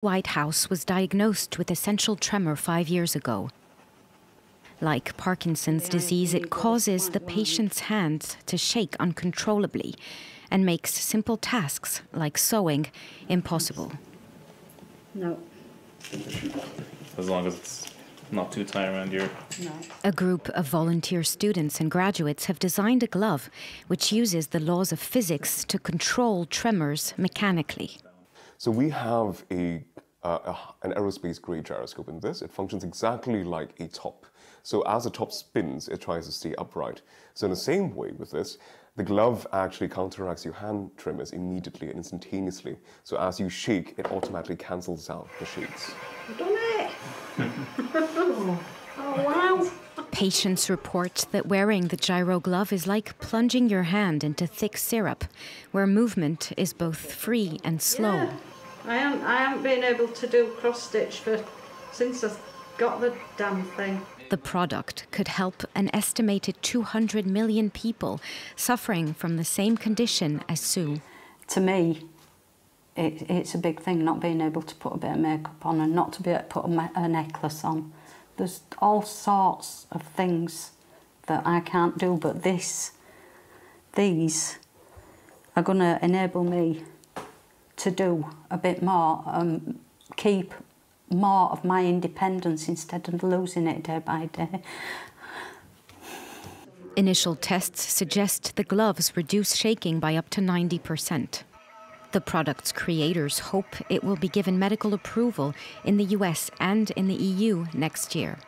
Whitehouse was diagnosed with essential tremor five years ago. Like Parkinson's disease, it causes the patient's hands to shake uncontrollably and makes simple tasks like sewing impossible. No, as long as it's not too tight around your. no. A group of volunteer students and graduates have designed a glove which uses the laws of physics to control tremors mechanically. So we have a, uh, an aerospace grade gyroscope in this. It functions exactly like a top. So as the top spins, it tries to stay upright. So in the same way with this, the glove actually counteracts your hand tremors immediately and instantaneously. So as you shake, it automatically cancels out the shakes. I've done it! oh, wow! Patients report that wearing the gyro glove is like plunging your hand into thick syrup, where movement is both free and slow. Yeah. I haven't, I haven't been able to do cross stitch for since I got the damn thing. The product could help an estimated 200 million people suffering from the same condition as Sue. to me, it, it's a big thing not being able to put a bit of makeup on and not to be able to put a, a necklace on. There's all sorts of things that I can't do, but this, these are going to enable me to do a bit more, um, keep more of my independence instead of losing it day by day. Initial tests suggest the gloves reduce shaking by up to 90%. The product's creators hope it will be given medical approval in the US and in the EU next year.